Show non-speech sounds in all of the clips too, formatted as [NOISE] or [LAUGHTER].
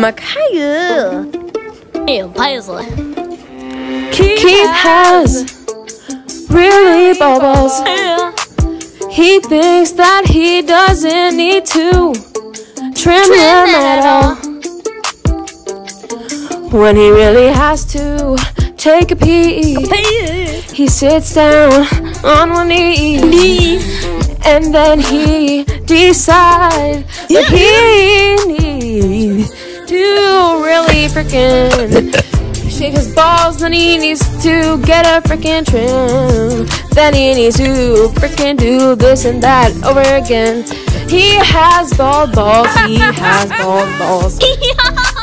Makiya. Ew, Paisley. Keith has really bubbles. Yeah. He thinks that he doesn't need to trim them at all. When he really has to take a pee, he sits down on one knee. And then he decides that he needs to really freaking shake his balls. Then he needs to get a freaking trim. Then he needs to freaking do this and that over again. He has bald balls. He has bald balls. [LAUGHS]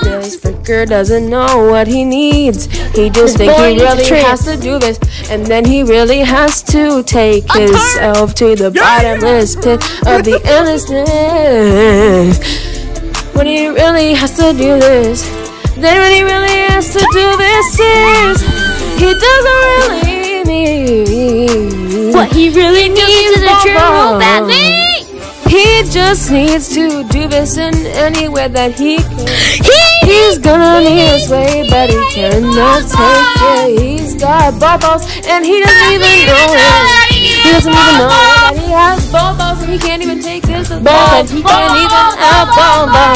This freaker doesn't know what he needs. He just thinks he really has to do this, and then he really has to take himself to the bottomless pit of the endlessness. When he really has to do this, then when he really has to do this is he doesn't really need What he really needs is a trim badly. He just needs to do this in any way that he can. He He's gonna need his way, but he cannot take it. He's got bubbles, and he doesn't even know it. He doesn't even know that he has bubbles, and he can't even take this as he can't even have bubbles.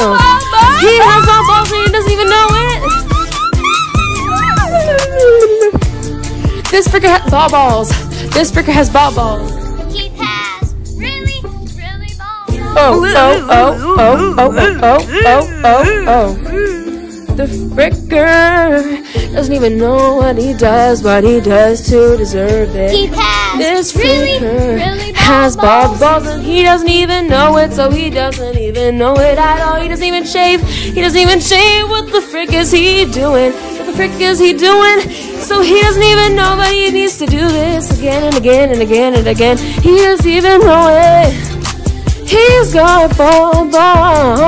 This freaker has bubbles. This freaker has bubbles. Keith has really, really balls. Oh, oh, oh, oh, oh, oh, oh, oh, oh, oh. The fricker doesn't even know what he does, what he does to deserve it. Keith has This really, really has balls. bald balls and he doesn't even know it, so he doesn't even know it at all. He doesn't even shave. He doesn't even shave. What the frick is he doing? What the frick is he doing? So he doesn't even know, but he needs to do this again and again and again and again. He doesn't even know it. He's got bald balls.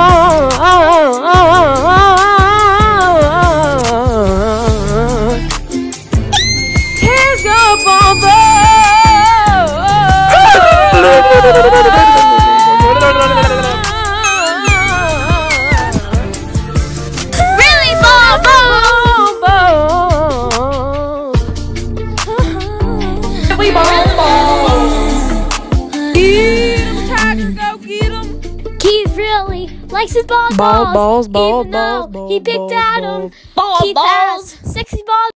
Likes his ball Ball, balls, balls, ball, even though balls, he ball, picked balls, at him. balls. Keith has sexy balls.